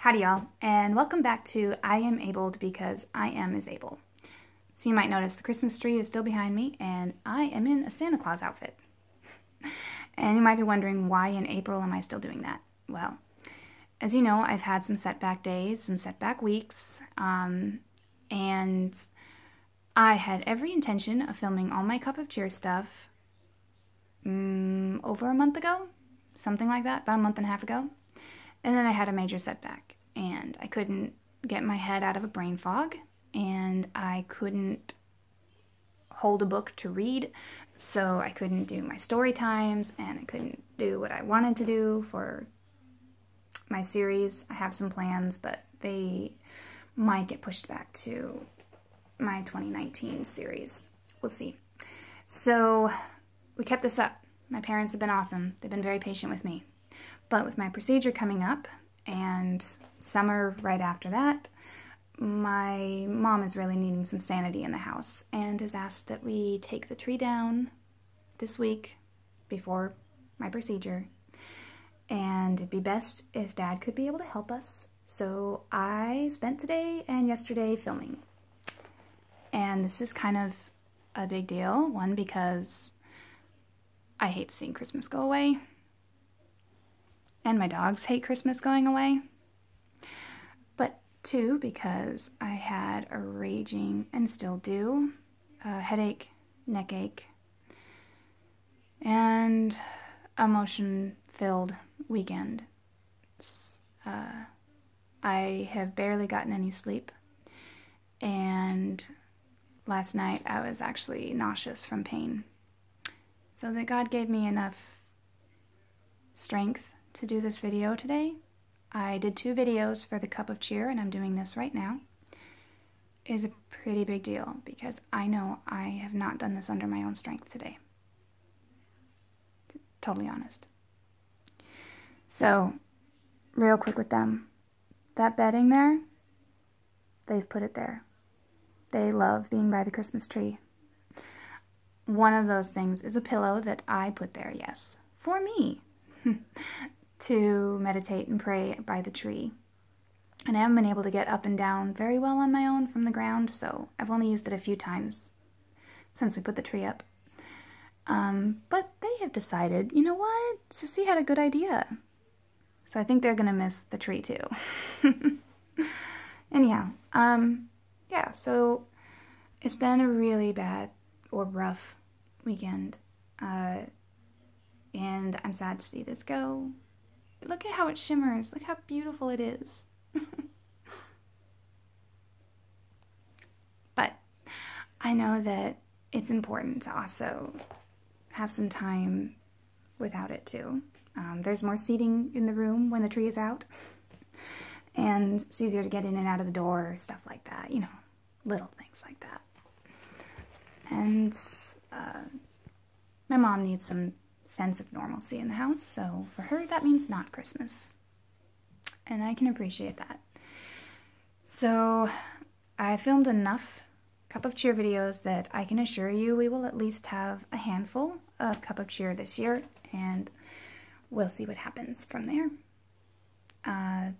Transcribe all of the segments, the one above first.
Howdy y'all, and welcome back to I Am Abled Because I Am is Able. So you might notice the Christmas tree is still behind me, and I am in a Santa Claus outfit. and you might be wondering why in April am I still doing that? Well, as you know, I've had some setback days, some setback weeks, um, and I had every intention of filming all my Cup of Cheer stuff um, over a month ago, something like that, about a month and a half ago. And then I had a major setback, and I couldn't get my head out of a brain fog, and I couldn't hold a book to read, so I couldn't do my story times, and I couldn't do what I wanted to do for my series. I have some plans, but they might get pushed back to my 2019 series. We'll see. So we kept this up. My parents have been awesome. They've been very patient with me. But with my procedure coming up and summer right after that, my mom is really needing some sanity in the house and has asked that we take the tree down this week before my procedure. And it'd be best if dad could be able to help us. So I spent today and yesterday filming. And this is kind of a big deal. One, because I hate seeing Christmas go away and my dogs hate Christmas going away. But two, because I had a raging, and still do, a headache, neck ache, and emotion filled weekend. Uh, I have barely gotten any sleep, and last night I was actually nauseous from pain. So that God gave me enough strength to do this video today. I did two videos for the Cup of Cheer, and I'm doing this right now. is a pretty big deal because I know I have not done this under my own strength today. Totally honest. So, real quick with them. That bedding there, they've put it there. They love being by the Christmas tree. One of those things is a pillow that I put there, yes, for me. to meditate and pray by the tree. And I haven't been able to get up and down very well on my own from the ground, so I've only used it a few times since we put the tree up. Um, but they have decided, you know what, Sissy had a good idea. So I think they're going to miss the tree too. Anyhow, um, yeah, so it's been a really bad or rough weekend. Uh, and I'm sad to see this go. Look at how it shimmers. Look how beautiful it is. but I know that it's important to also have some time without it too. Um, there's more seating in the room when the tree is out. And it's easier to get in and out of the door, stuff like that, you know, little things like that. And uh, my mom needs some sense of normalcy in the house. So for her, that means not Christmas. And I can appreciate that. So I filmed enough Cup of Cheer videos that I can assure you we will at least have a handful of Cup of Cheer this year, and we'll see what happens from there. Uh,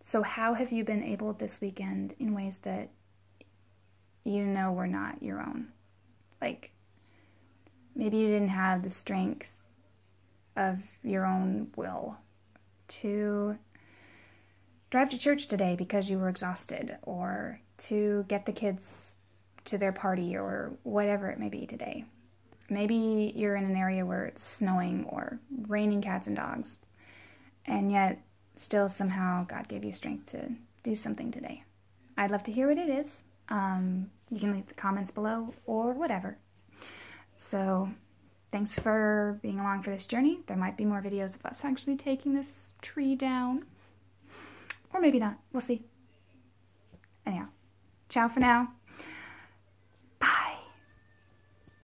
so, how have you been able this weekend in ways that you know were not your own? Like, maybe you didn't have the strength of your own will to drive to church today because you were exhausted or to get the kids to their party or whatever it may be today. Maybe you're in an area where it's snowing or raining cats and dogs, and yet still somehow God gave you strength to do something today. I'd love to hear what it is. Um, you can leave the comments below or whatever. So thanks for being along for this journey. There might be more videos of us actually taking this tree down. Or maybe not. We'll see. Anyhow, ciao for now.